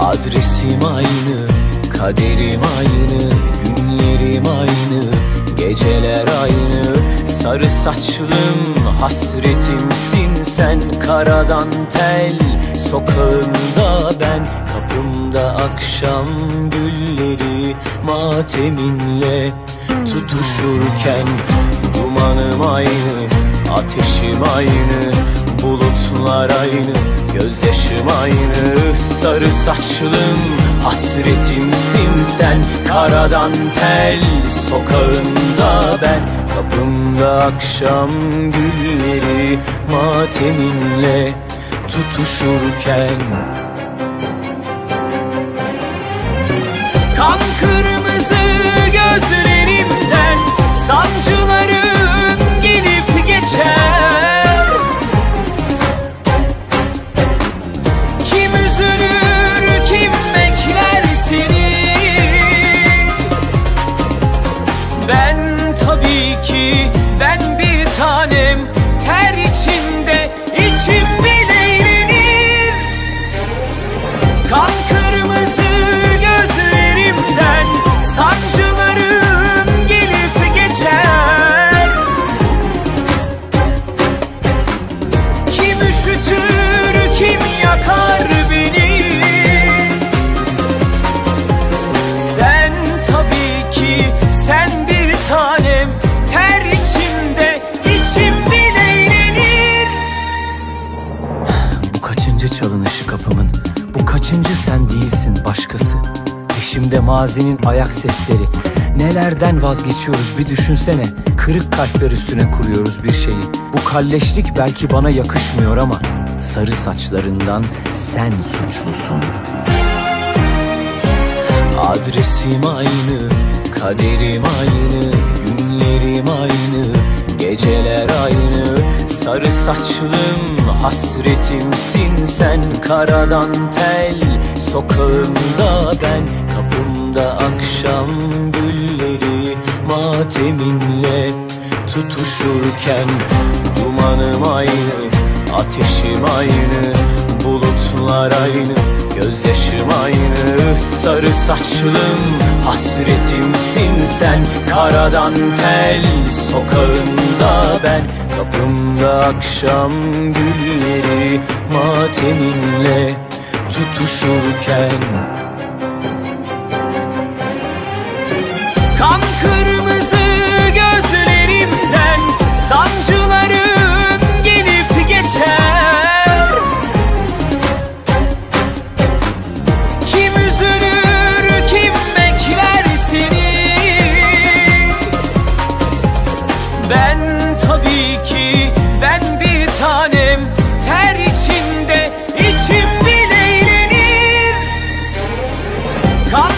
Adresim aynı, kaderim aynı, günlerim aynı, geceler aynı. Sarı saçlım hasretimsin sen karadan tel. Sokağında ben kapımda akşam gülleri Mateminle tutuşurken. Dumanım aynı, ateşim aynı Bulutlar aynı, gözyaşım aynı Sarı saçlım. Hasretimsin sen Karadan tel. Sokağında ben Kapımda akşam gülleri mateminle tutuşurken. Kan kırmızı gözlerimden tabii ki ben bir tanem ter içinde içim bile eğlenir. Kan Peşimde mazinin ayak sesleri. Nelerden vazgeçiyoruz bir düşünsene. Kırık kalpler üstüne kuruyoruz bir şeyi. Bu kalleşlik belki bana yakışmıyor ama Sarı saçlarından sen suçlusun. Adresim aynı, kaderim aynı, günlerim aynı, geceler aynı. Sarı saçlım hasretimsin sen. Karadan tel sokağımda ben kapımda akşam gülleri mateminle tutuşurken dumanım aynı ateşim aynı bulutlar aynı Gözyaşım aynı. Sarı saçlım Hasretimsin sen. Karadan tel Sokağında ben. Kapımda akşam gülleri Mateminle tutuşurken belli ki ben bir tanem. Ter içinde içim bile eğlenir. Kan